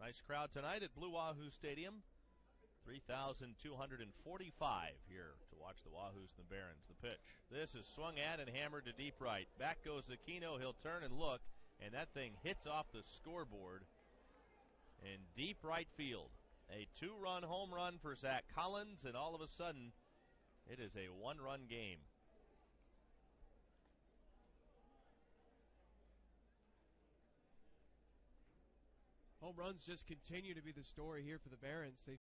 Nice crowd tonight at Blue Wahoo Stadium. 3,245 here to watch the Wahoos and the Barons. The pitch. This is swung at and hammered to deep right. Back goes Aquino. He'll turn and look, and that thing hits off the scoreboard in deep right field. A two run home run for Zack Collins, and all of a sudden, it is a one run game. Home runs just continue to be the story here for the Barons. They